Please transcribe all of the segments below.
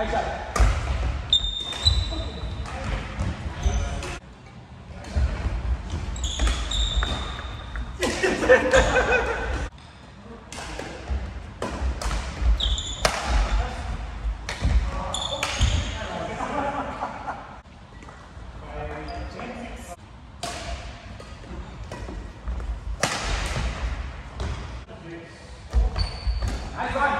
High five.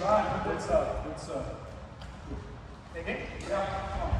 Good stuff, good stuff. Okay? Yeah.